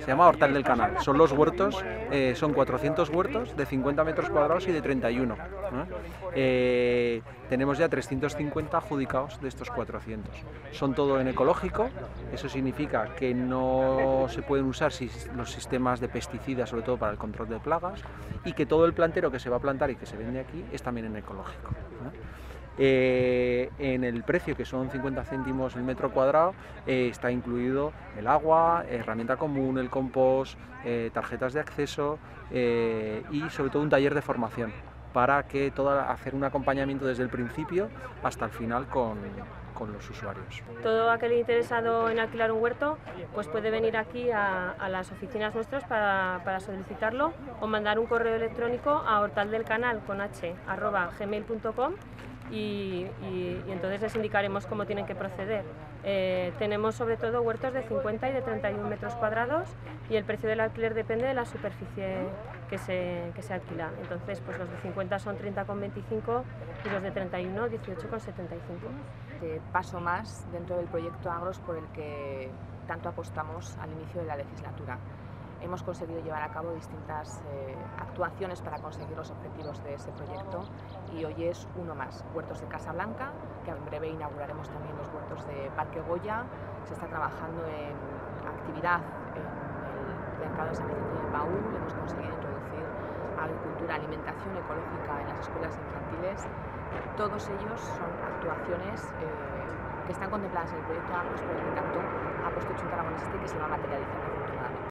Se llama Hortal del Canal. Son los huertos, eh, son 400 huertos de 50 metros cuadrados y de 31. Eh, tenemos ya 350 adjudicados de estos 400. Son todo en ecológico, eso significa que no se pueden usar los sistemas de pesticidas, sobre todo para el control de plagas, y que todo el plantero que se va a plantar y que se vende aquí es también en ecológico. Eh, en el precio, que son 50 céntimos el metro cuadrado, eh, está incluido el agua, herramienta común, el compost, eh, tarjetas de acceso y sobre todo un taller de formación para que hacer un acompañamiento desde el principio hasta el final con, con los usuarios. Todo aquel interesado en alquilar un huerto pues puede venir aquí a, las oficinas nuestras para, para, solicitarlo o mandar un correo electrónico a hortaldelcanal con h arroba gmail.com y, entonces les indicaremos cómo tienen que proceder. Eh, tenemos sobre todo huertos de 50 y de 31 metros cuadrados y el precio del alquiler depende de la superficie que se, que se alquila. Entonces, pues los de 50 son 30,25 y los de 31 18,75. De paso más dentro del proyecto Agros por el que tanto apostamos al inicio de la legislatura hemos conseguido llevar a cabo distintas eh, actuaciones para conseguir los objetivos de ese proyecto y hoy es uno más, Huertos de Casa Blanca, que en breve inauguraremos también los huertos de Parque Goya, se está trabajando en actividad en el mercado de San Vicente de Paúl, hemos conseguido introducir agricultura, alimentación ecológica en las escuelas infantiles, todos ellos son actuaciones eh, que están contempladas en el proyecto AMOS, por el que tanto ha puesto Chunta Aragonesa y que se va a materializar